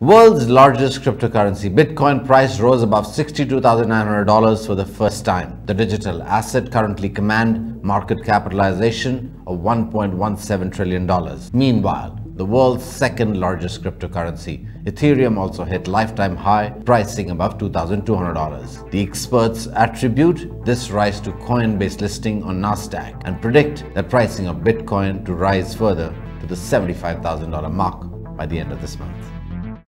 World's largest cryptocurrency, Bitcoin price rose above $62,900 for the first time. The digital asset currently command market capitalization of $1.17 trillion. Meanwhile, the world's second largest cryptocurrency, Ethereum also hit lifetime high, pricing above $2,200. The experts attribute this rise to Coinbase listing on Nasdaq and predict the pricing of Bitcoin to rise further to the $75,000 mark by the end of this month.